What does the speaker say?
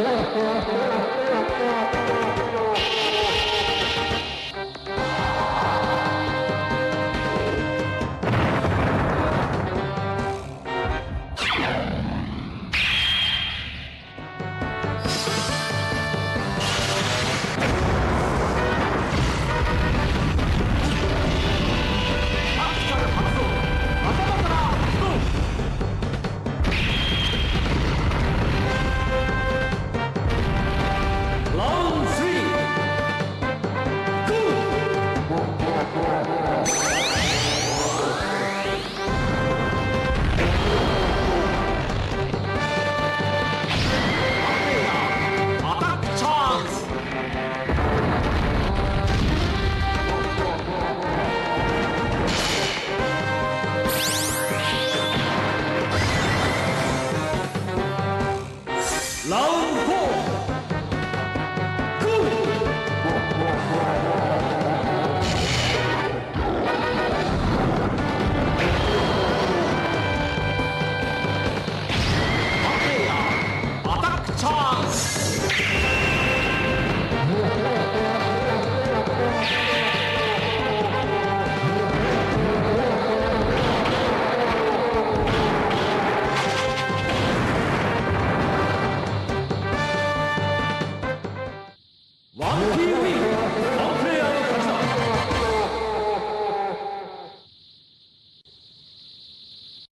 ¡Gracias! Long